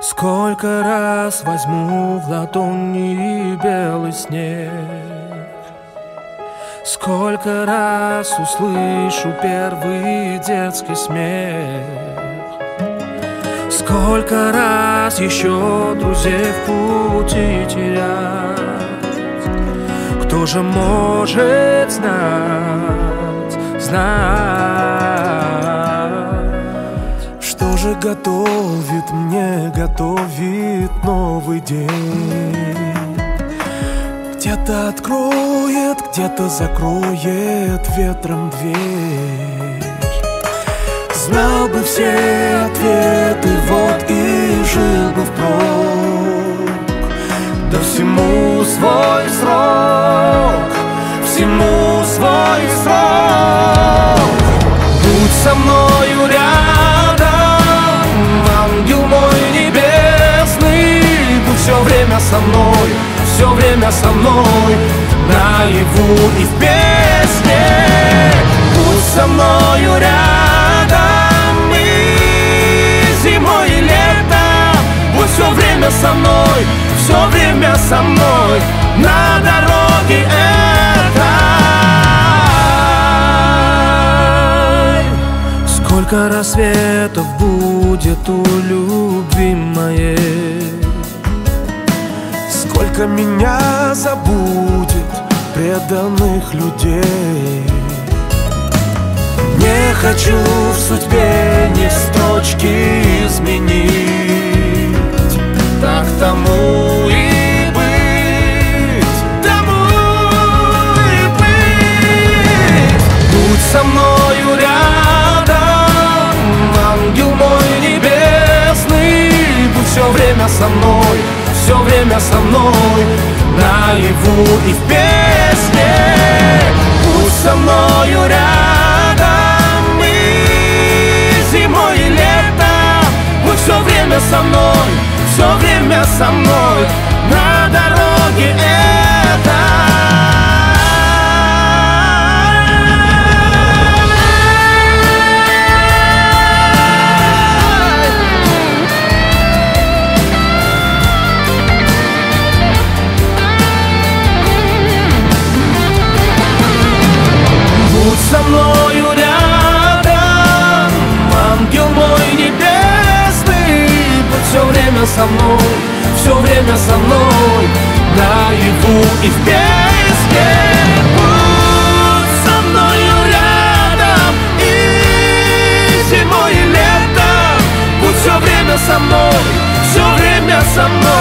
Сколько раз возьму в ладони белый снег. Сколько раз услышу первый детский смех. Сколько раз еще друзей в пути терять. Кто же может знать, знать Что же готовит мне, готовит новый день. Где-то откроет, где-то закроет ветром дверь. Знал бы все ответы, вот и жил бы впрок. Да всему свой срок, всему свой срок. Будь со мною рядом, время со мной, все время со мной Наяву и в песне. Будь со мною рядом и зимой и летом Будь все время со мной, все время со мной На дороге этой. Сколько рассветов будет у любви моей Сколько меня забудет преданных людей. Не хочу в судьбе ни строчки изменить. Так тому и быть, тому и быть. Будь со мною рядом, ангел мой небесный Будь все время со мной, все время со мной. Наяву и в песне. Будь со мною рядом. И зимой и летом. Будь все время со мной, все время со мной мною рядом, ангел мой небесный Будь все время со мной, все время со мной. Наяву и в песне Будь со мною рядом. И зимой и летом Будь все время со мной, все время со мной